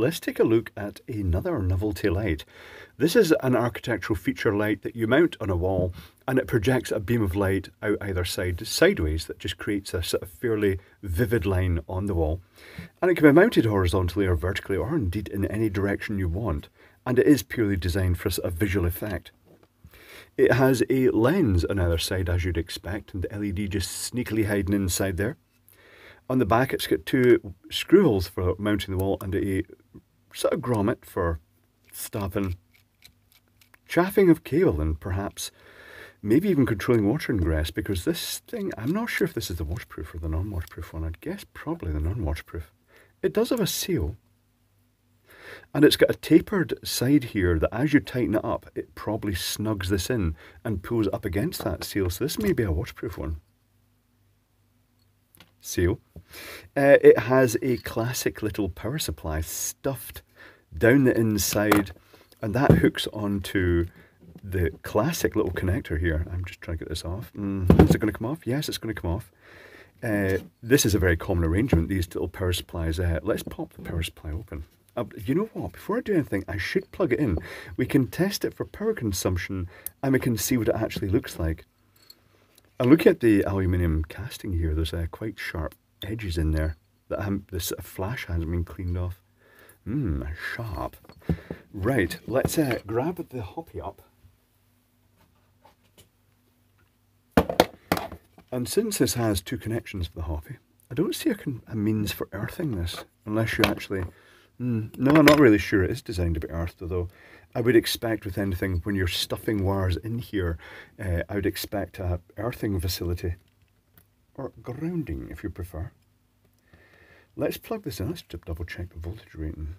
let's take a look at another novelty light. This is an architectural feature light that you mount on a wall and it projects a beam of light out either side sideways that just creates a sort of fairly vivid line on the wall. And it can be mounted horizontally or vertically or indeed in any direction you want. And it is purely designed for a visual effect. It has a lens on either side as you'd expect and the LED just sneakily hiding inside there. On the back, it's got two screw holes for mounting the wall and a sort of grommet for stopping chaffing of cable and perhaps maybe even controlling water ingress because this thing, I'm not sure if this is the waterproof or the non-waterproof one. I'd guess probably the non-waterproof. It does have a seal and it's got a tapered side here that as you tighten it up, it probably snugs this in and pulls up against that seal. So this may be a waterproof one seal. Uh, it has a classic little power supply stuffed down the inside and that hooks onto the classic little connector here. I'm just trying to get this off. Mm, is it going to come off? Yes, it's going to come off. Uh, this is a very common arrangement, these little power supplies. Uh, let's pop the power supply open. Uh, you know what? Before I do anything, I should plug it in. We can test it for power consumption and we can see what it actually looks like. And look at the aluminium casting here. There's uh, quite sharp edges in there. That um, this flash hasn't been cleaned off. Mmm, sharp. Right, let's uh, grab the hoppy up. And since this has two connections for the hoppy, I don't see a, a means for earthing this, unless you actually... Mm, no, I'm not really sure it is designed to be earthed, though. I would expect with anything, when you're stuffing wires in here, uh, I would expect a earthing facility, or grounding if you prefer. Let's plug this in, let's double check the voltage rating.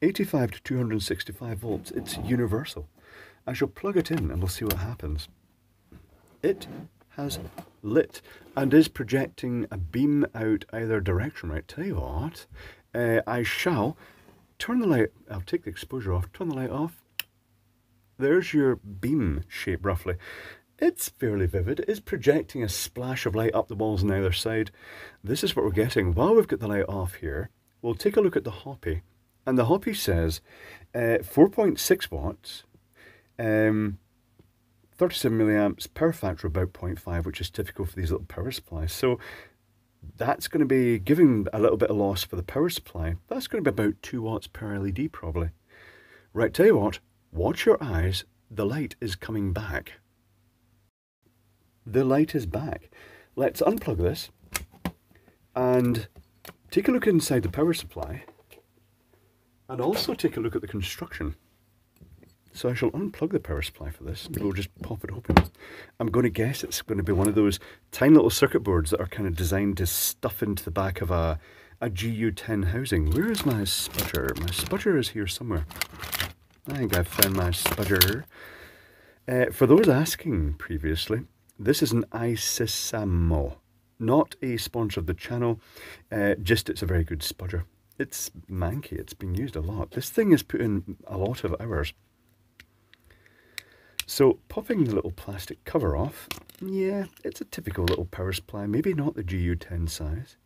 85 to 265 volts, it's universal. I shall plug it in and we'll see what happens. It has lit and is projecting a beam out either direction, right? Tell you what, uh, I shall turn the light, I'll take the exposure off, turn the light off. There's your beam shape roughly. It's fairly vivid. It's projecting a splash of light up the walls on either side. This is what we're getting. While we've got the light off here, we'll take a look at the Hoppy. And the Hoppy says uh, 4.6 watts, um, 37 milliamps, power factor about 0.5, which is typical for these little power supplies. So that's going to be giving a little bit of loss for the power supply. That's going to be about 2 watts per LED probably. Right, tell you what, watch your eyes, the light is coming back. The light is back. Let's unplug this and take a look inside the power supply and also take a look at the construction. So I shall unplug the power supply for this. We'll just pop it open. I'm going to guess it's going to be one of those tiny little circuit boards that are kind of designed to stuff into the back of a, a GU10 housing. Where is my spudger? My spudger is here somewhere. I think I've found my spudger. Uh, for those asking previously, this is an iSesamo. Not a sponsor of the channel, uh, just it's a very good spudger. It's manky, it's been used a lot. This thing has put in a lot of hours. So popping the little plastic cover off, yeah, it's a typical little power supply, maybe not the GU10 size.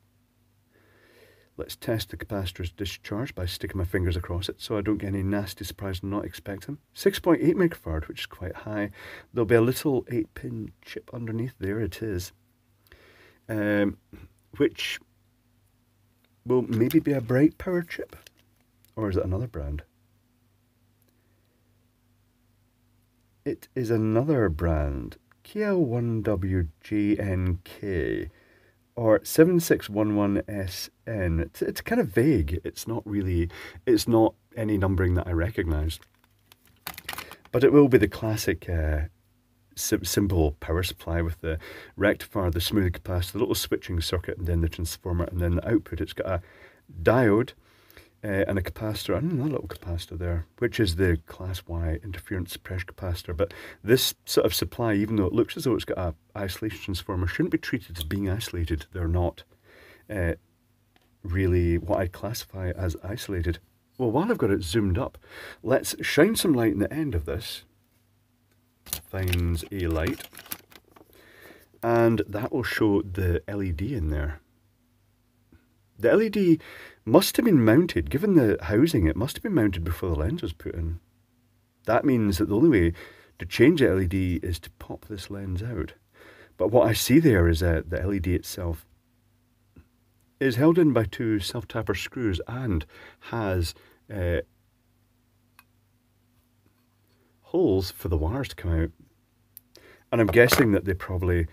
Let's test the capacitor's discharge by sticking my fingers across it so I don't get any nasty surprise not expecting. 6.8 microfarad, which is quite high. There'll be a little 8-pin chip underneath. There it is. Um, which will maybe be a bright power chip. Or is it another brand? It is another brand, KL1WGNK or 7611SN. It's, it's kind of vague. It's not really, it's not any numbering that I recognise. But it will be the classic uh, simple power supply with the rectifier, the smooth capacitor, the little switching circuit, and then the transformer, and then the output. It's got a diode, uh, and a capacitor, and another little capacitor there, which is the Class Y interference suppression capacitor. But this sort of supply, even though it looks as though it's got a isolation transformer, shouldn't be treated as being isolated. They're not uh, really what I'd classify as isolated. Well, while I've got it zoomed up, let's shine some light in the end of this. Finds a light. And that will show the LED in there. The LED must have been mounted, given the housing, it must have been mounted before the lens was put in. That means that the only way to change the LED is to pop this lens out. But what I see there is that the LED itself is held in by two self-tapper screws and has uh, holes for the wires to come out. And I'm guessing that they probably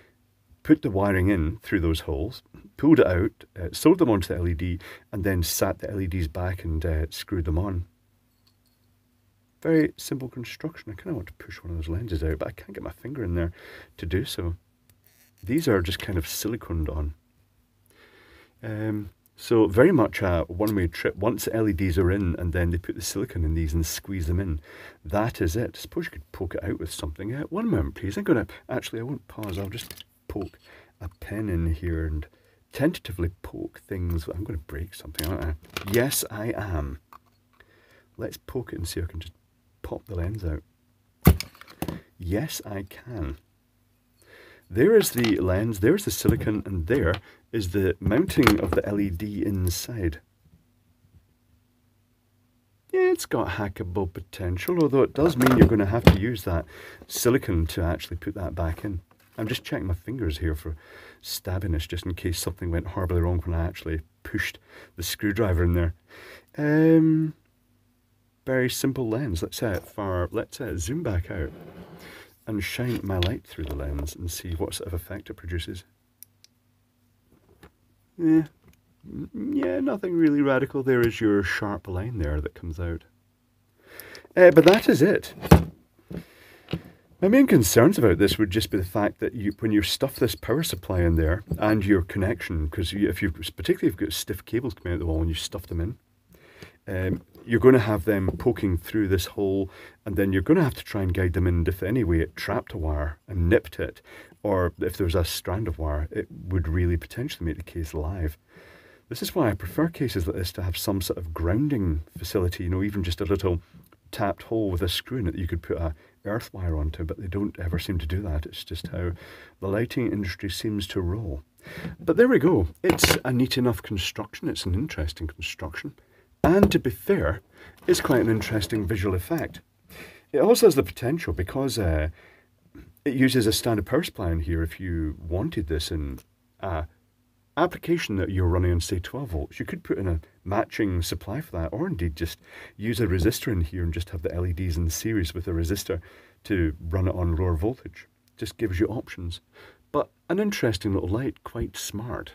put the wiring in through those holes, pulled it out, uh, sewed them onto the LED, and then sat the LEDs back and uh, screwed them on. Very simple construction. I kind of want to push one of those lenses out, but I can't get my finger in there to do so. These are just kind of siliconed on. Um, so very much a one-way trip. Once the LEDs are in and then they put the silicon in these and squeeze them in, that is it. I suppose you could poke it out with something. Uh, one moment, please. I'm going to, actually, I won't pause. I'll just poke a pen in here and tentatively poke things. I'm going to break something, aren't I? Yes, I am. Let's poke it and see if I can just pop the lens out. Yes, I can. There is the lens, there's the silicon, and there is the mounting of the LED inside. Yeah, it's got hackable potential, although it does mean you're going to have to use that silicon to actually put that back in. I'm just checking my fingers here for stabbiness, just in case something went horribly wrong when I actually pushed the screwdriver in there. Um, very simple lens. Let's uh, far, let's uh, zoom back out and shine my light through the lens and see what sort of effect it produces. Yeah, yeah, nothing really radical. There is your sharp line there that comes out. Uh, but that is it. My main concerns about this would just be the fact that you, when you stuff this power supply in there and your connection, because you, if you particularly if you've got stiff cables coming out the wall and you stuff them in, um, you're going to have them poking through this hole and then you're going to have to try and guide them in if any way it trapped a wire and nipped it or if there was a strand of wire it would really potentially make the case live. This is why i prefer cases like this to have some sort of grounding facility you know even just a little tapped hole with a screw in it that you could put a earth wire onto but they don't ever seem to do that it's just how the lighting industry seems to roll but there we go it's a neat enough construction it's an interesting construction and to be fair, it's quite an interesting visual effect. It also has the potential because uh, it uses a standard power supply in here. If you wanted this in a application that you're running on say 12 volts, you could put in a matching supply for that, or indeed just use a resistor in here and just have the LEDs in series with a resistor to run it on lower voltage. Just gives you options. But an interesting little light, quite smart.